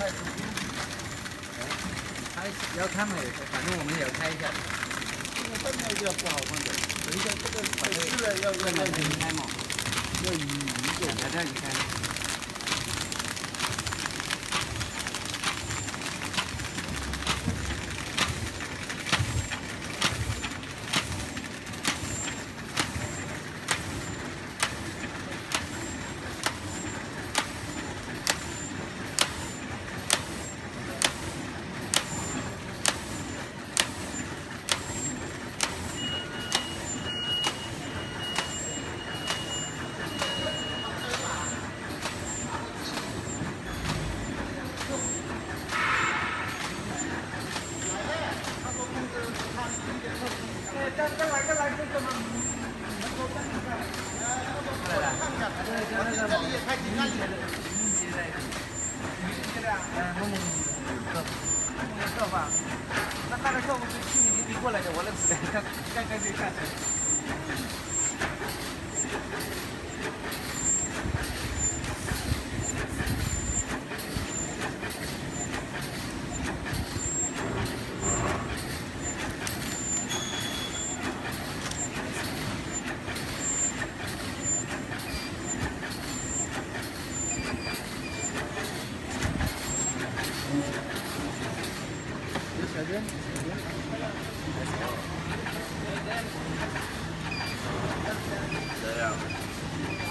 开要看嘛，反正我们也要开一下。这个分那个不好放的，等一下这个把这是要要要要移开嘛，要移一个。把它移开。那那个客户是去年年底过来的，我认识的，刚刚刚就下车。Yes, I did.